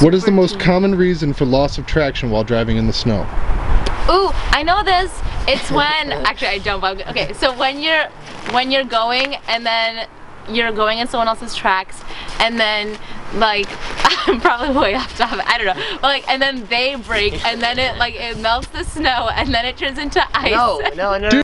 What is the most common reason for loss of traction while driving in the snow? Ooh, I know this. It's when actually I don't. But okay, so when you're when you're going and then you're going in someone else's tracks and then like I'm probably way off topic I don't know but like and then they brake and then it like it melts the snow and then it turns into ice No, no, no. Dude,